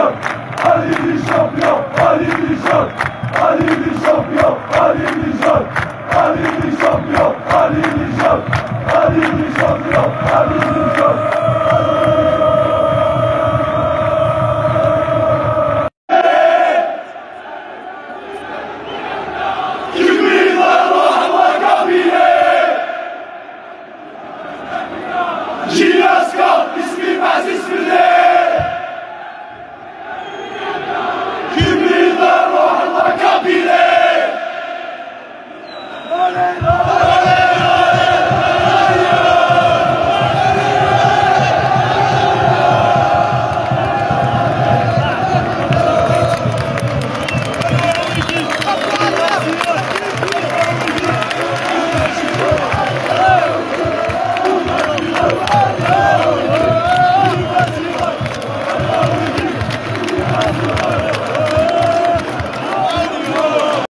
şampiyon, Ali bir şampiyon, Ali bir şampiyon, Ali bir şampiyon, Ali bir şampiyon, Ali bir şampiyon, Ali bir şampiyon, Ali bir şampiyon, Ali bir şampiyon. Giras kal, ismi ben ismi de. Hallelujah.